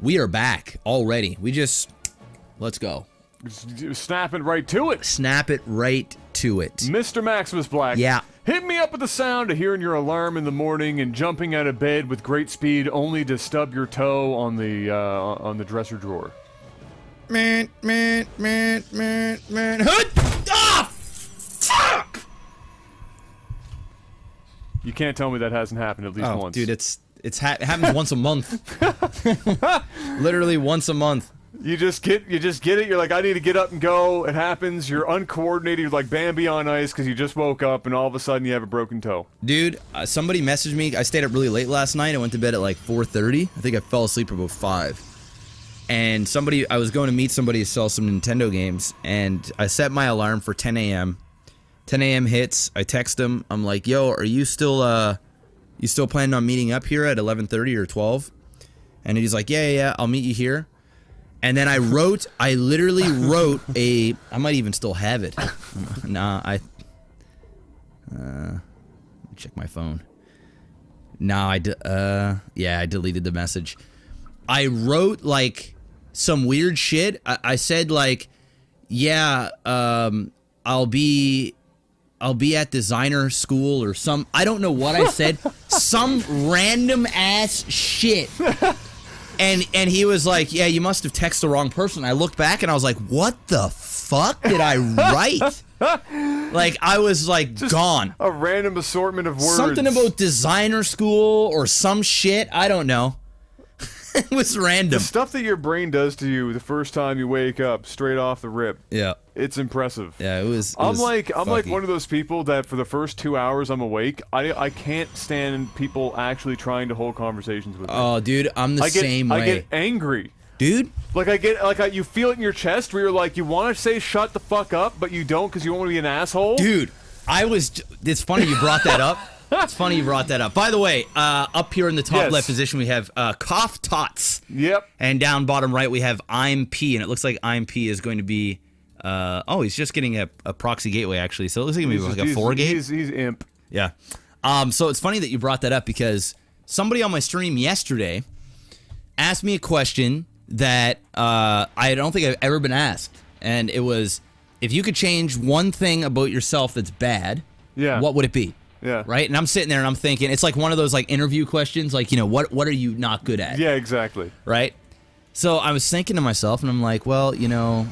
We are back already. We just let's go. Snap it right to it. Snap it right to it. Mr. Maximus Black. Yeah. Hit me up with the sound of hearing your alarm in the morning and jumping out of bed with great speed only to stub your toe on the uh, on the dresser drawer. Man, man, man, man, man. Hood! Ah! Fuck! You can't tell me that hasn't happened at least Oh, once. dude, it's it's ha- it happens once a month. Literally once a month. You just get you just get it. You're like, I need to get up and go. It happens. You're uncoordinated. You're like Bambi on ice because you just woke up, and all of a sudden you have a broken toe. Dude, uh, somebody messaged me. I stayed up really late last night. I went to bed at like 4:30. I think I fell asleep about 5. And somebody I was going to meet somebody to sell some Nintendo games and I set my alarm for 10 a.m. 10 a.m. hits. I text him. I'm like, "Yo, are you still uh you still planning on meeting up here at 11:30 or 12?" And he's like, "Yeah, yeah, yeah, I'll meet you here." And then I wrote, I literally wrote a, I might even still have it. nah, I, uh, check my phone. Nah, I, uh, yeah, I deleted the message. I wrote like some weird shit. I, I said like, yeah, um, I'll be, I'll be at designer school or some, I don't know what I said. some random ass shit. And and he was like, "Yeah, you must have texted the wrong person." I looked back and I was like, "What the fuck did I write?" like I was like gone. A random assortment of words. Something about designer school or some shit. I don't know. it was random. the stuff that your brain does to you the first time you wake up, straight off the rip. Yeah. It's impressive. Yeah, it was. it I'm was like I'm like one of those people that for the first two hours I'm awake, I I can't stand people actually trying to hold conversations with me. Oh, dude, I'm the I get same I get angry. dude. Like I get like I, you feel it in your chest where you're like you want to say shut the fuck up, but you don't because you want to be an asshole. Dude, I was. It's funny you brought that up. It's funny you brought that up. By the way, uh, up here in the top Yes. left position we have uh, cough tots. Yep. And down bottom right, we have I'm P, and it looks like I'm P is going to be. Uh, oh, he's just getting a, a proxy gateway actually, so it looks like it's like a He's- four gate. He's, he's imp. Yeah. Um, so it's funny that you brought that up because somebody on my stream yesterday asked me a question that uh, I don't think I've ever been asked, and it was if you could change one thing about yourself that's bad, Yeah. what would it be? Yeah. Right. And I'm sitting there and I'm thinking it's like one of those like interview questions, like you know what what are you not good at? Yeah, exactly. right? So I was thinking to myself, and I'm like, well, you know,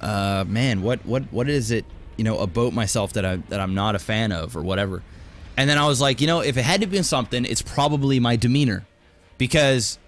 uh, man, what what what is it, you know, about myself that I that I'm not a fan of or whatever? And then I was like, you know, if it had to be something, it's probably my demeanor, because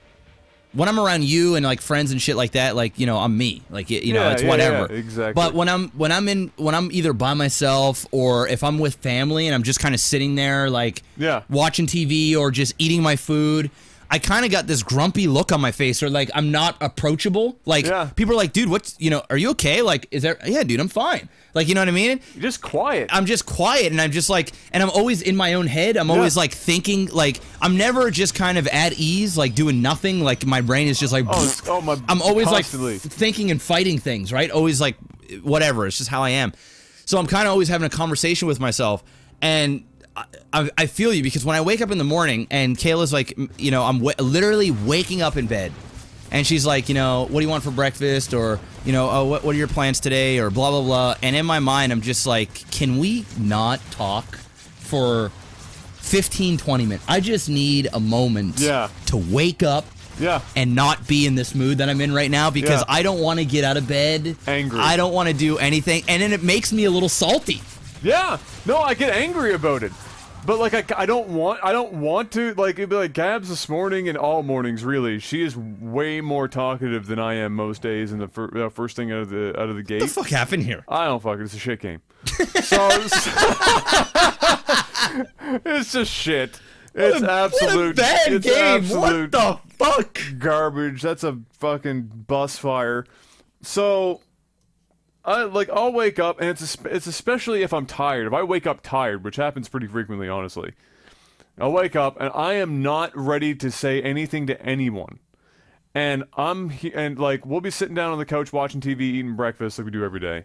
when I'm around you and like friends and shit like that, like you know, I'm me, like you know, it's yeah, whatever. yeah, exactly. But when I'm when I'm in when I'm either by myself or if I'm with family and I'm just kind of sitting there like Yeah. watching TV or just eating my food. I kind of got this grumpy look on my face, or like I'm not approachable. Like Yeah. people are like, "Dude, what's you know? Are you okay? Like, is there? Yeah, dude, I'm fine. Like, you know what I mean? You're just quiet. I'm just quiet, and I'm just like, and I'm always in my own head. I'm always like thinking, like I'm never just kind of at ease, like doing nothing. Like my brain is just like, oh, oh my. I'm always constantly. like thinking and fighting things, right? Always like whatever. It's just how I am. So I'm kind of always having a conversation with myself, and I, I, feel you because when I wake up in the morning and Kayla's like, you know, I'm w- literally waking up in bed, and she's like, you know, what do you want for breakfast, or you know, oh, what, what are your plans today, or blah blah blah. And in my mind, I'm just like, can we not talk for 15, 20 minutes? I just need a moment Yeah. to wake up yeah. and not be in this mood that I'm in right now because Yeah. I don't want to get out of bed. Angry. I don't want to do anything. And then it makes me a little salty. Yeah. No, I get angry about it. But like I, I don't want I don't want to like it'd be like Gabs this morning and all mornings really she is way more talkative than I am most days in the fir- uh, first thing out of the out of the gate. What the fuck happened here? I don't fuck it. It's a shit game. So it's just shit. It's absolute. What a bad it's game. Absolute What the fuck? garbage. That's a fucking bus fire. So, I like I'll wake up and it's it's especially if I'm tired. If I wake up tired, which happens pretty frequently, honestly, I'll wake up and I am not ready to say anything to anyone. And I'm he- and like we'll be sitting down on the couch watching TV, eating breakfast like we do every day.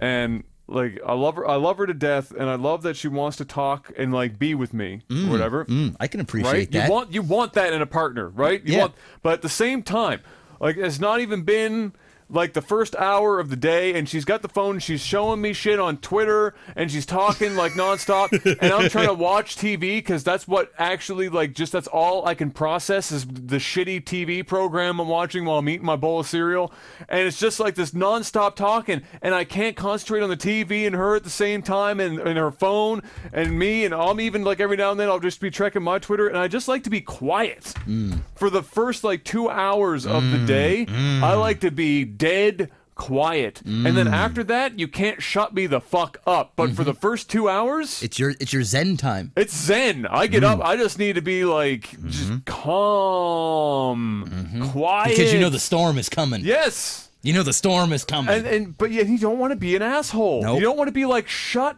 And Like I love her, I love her to death, and I love that she wants to talk and like be with me, or whatever. Mm, I can appreciate right? that. You want you want that in a partner, right? You Yeah. want, but at the same time, like it's not even been like the first hour of the day, and she's got the phone. She's showing me shit on Twitter, and she's talking like nonstop, and I'm trying to watch TV because that's what actually like just that's all I can process is the shitty TV program I'm watching while I'm eating my bowl of cereal, and it's just like this nonstop talking, and I can't concentrate on the TV and her at the same time, and, and her phone and me, and I'm even like every now and then I'll just be checking my Twitter, and I just like to be quiet mm. for the first like two hours of the mm. day. Mm. I like to be dead quiet, and then mm. after that you can't shut me the fuck up. But for the mm-hmm. first two hours. it's your it's your zen time. It's zen. I get up. Mm. I just need to be like just mm-hmm. calm, mm-hmm. quiet. Because you know the storm is coming. yes. You know the storm is coming. And and but yet you don't want to be an asshole. Nope. You don't want to be like shut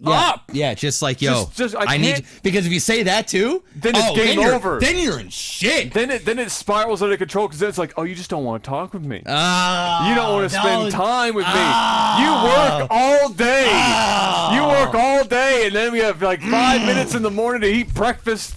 yeah. up. Yeah, just like yo, Just- just- I need can't- because if you say that too, Then it's oh, game then over. Then you're in shit. Then it then it spirals out of control because then it's like, oh, you just don't want to talk with me. Ah, you don't want to spend time with me. Ah. you work all day. Ah. You work all day, and then we have like five minutes in the morning to eat breakfast.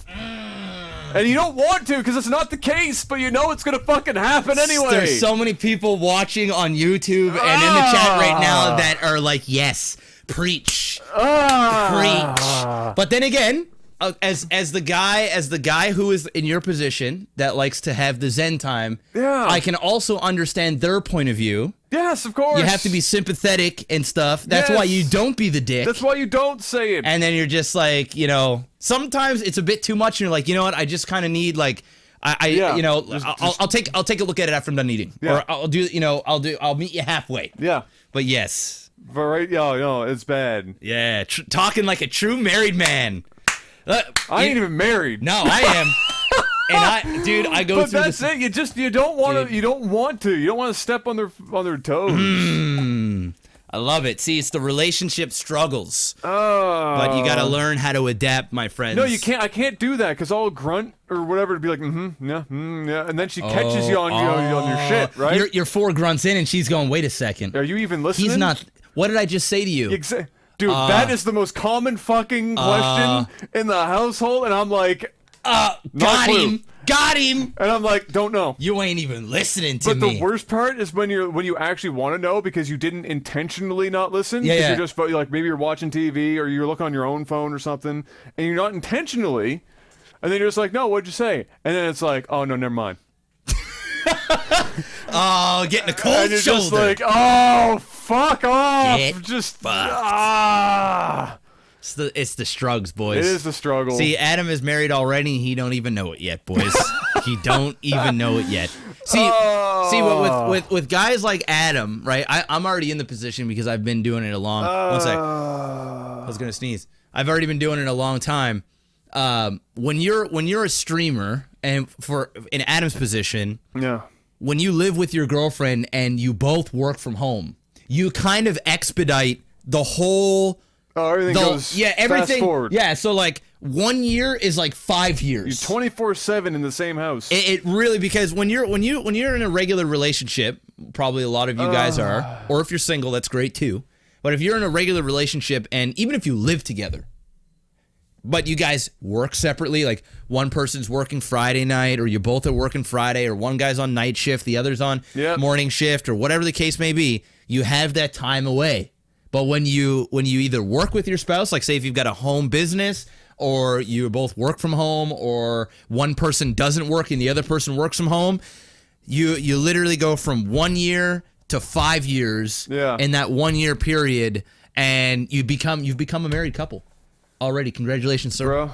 And you don't want to because it's not the case, but you know it's gonna fucking happen anyway. There's so many people watching on YouTube and in the chat right now Ah. that are like, yes, preach, Ah. preach. But then again, uh, as as the guy as the guy who is in your position that likes to have the Zen time, Yeah. I can also understand their point of view. Yes, of course. You have to be sympathetic and stuff. That's why you don't be the dick. That's why you don't say it. and then you're just like, you know, sometimes it's a bit too much, and you're like, you know what, I just kind of need like. I, I Yeah, you know, just- I'll, just- I'll take I'll take a look at it after I'm done eating, Yeah. or I'll do you know I'll do I'll meet you halfway. yeah. But yes, right, yeah, no, it's bad. yeah, tr- talking like a true married man. Uh, I ain't even married. No, I am. and I, dude, I go But that's this. it. You just you don't want to. You don't want to. You don't want to step on their on their toes. I love it. See, it's the relationship struggles, Oh. but you got to learn how to adapt, my friends. No, you can't. I can't do that because I'll grunt or whatever to be like, mm-hmm, yeah, mm, yeah, and then she catches you on you know, on your shit, right? Oh, You're, you're four grunts in, and she's going. Wait a second. Are you even listening? He's not. What did I just say to you? Exa- Dude, that is the most common fucking question in the household, and I'm like, Uh, got clue. him. Got him. and I'm like, don't know. You ain't even listening to But me. But the worst part is when you're when you actually want to know because you didn't intentionally not listen. Yeah, yeah. You're just like maybe you're watching TV or you're looking on your own phone or something, and you're not intentionally, and then you're just like, no, what'd you say? And then it's like, oh no, never mind. oh, getting a cold And you're shoulder. just like, oh fuck off, Get just fucked. ah. it's the it's the strugs, boys. It is the struggle. See, Adam is married already. and He don't even know it yet, boys. he don't even know it yet. See, see, with, with with with guys like Adam, right? I, I'm already in the position because I've been doing it a long. one sec. I was gonna sneeze. I've already been doing it a long time. Um, when you're when you're a streamer, and for in Adam's position, yeah. when you live with your girlfriend and you both work from home, you kind of expedite the whole Oh, everything the, goes yeah, everything. fast forward. Yeah, so like one year is like five years. You're Twenty four seven in the same house. it, it really because when you're when you when you're in a regular relationship, probably a lot of you guys are, or if you're single, that's great too. But if you're in a regular relationship and even if you live together, but you guys work separately, like one person's working Friday night, or you both are working Friday, or one guy's on night shift, the other's on Yep. morning shift, or whatever the case may be, you have that time away. But when you when you either work with your spouse, like say if you've got a home business, or you both work from home, or one person doesn't work and the other person works from home, you you literally go from one year to five years Yeah. in that one year period, and you become you've become a married couple already. Congratulations, sir. bro.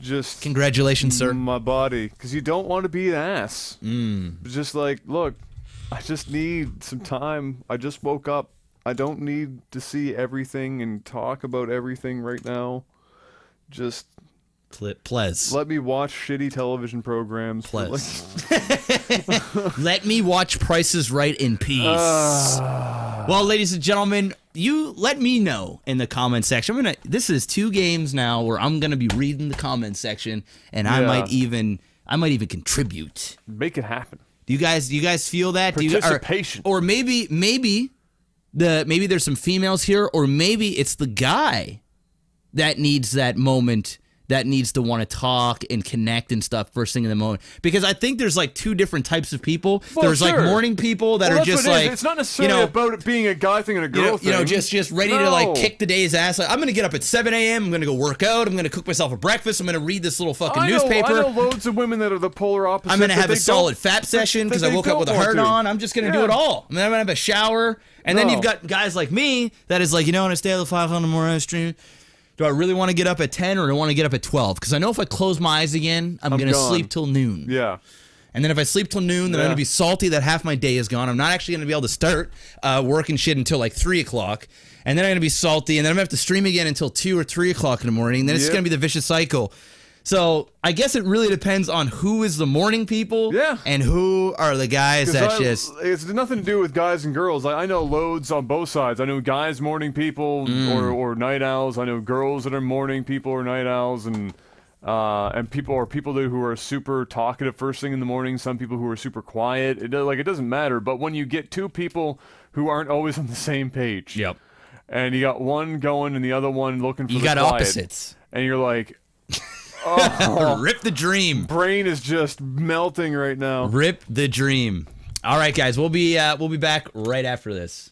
Just Congratulations, sir. my body, because you don't want to be an ass. Mm. Just like, look, I just need some time. I just woke up. I don't need to see everything and talk about everything right now. Just Ple- Plez. let me watch shitty television programs. Please. like- Let me watch Prices Right in peace. well, ladies and gentlemen, you let me know in the comment section. I'm gonna. This is two games now where I'm gonna be reading the comment section, and I might even. I might even contribute. make it happen. Do you guys? Do you guys feel that? Do you, or- Participation. or maybe, maybe the maybe there's some females here, or maybe it's the guy that needs that moment that needs to want to talk and connect and stuff first thing in the moment. Because I think there's like two different types of people. Well, there's like morning people that Well, are just it is. like it's not necessarily you know, about it being a guy thing and a girl you know, thing. you know, just just ready to like kick the day's ass. Like, I'm gonna get up at 7 a.m. I'm gonna go work out. I'm gonna cook myself a breakfast. I'm gonna read this little fucking I know, newspaper. I know loads of women that are the polar opposite. I'm gonna have a solid don't- session because I woke up with a hurt to. on. I'm just gonna do it all. And then I'm gonna have a shower. And then you've got guys like me that is like, you know, when I stay up at five in the morning I stream. Do I really want to get up at 10 or do I want to get up at 12? Because I know if I close my eyes again, I'm, I'm gonna sleep till noon. Yeah. And then if I sleep till noon, then I'm gonna be salty that half my day is gone. I'm not actually gonna be able to start uh, work and shit until like three o'clock. And then I'm gonna be salty, and then I'm gonna have to stream again until two or three o'clock in the morning. And Then it's Yep. gonna be the vicious cycle. So I guess it really depends on who is the morning people, Yeah. and who are the guys that I- just it's nothing to do with guys and girls. I, I know loads on both sides. I know guys morning people Mm. or, or night owls. I know girls that are morning people or night owls, and uh, and people or people who are super talkative first thing in the morning. Some people who are super quiet. It like it doesn't matter. But when you get two people who aren't always on the same page, Yep. and you got one going and the other one looking for you the got quiet, opposites. and you're like, Rip the dream. brain is just melting right now. Rip the dream. All right, guys, we'll be uh, we'll be back right after this.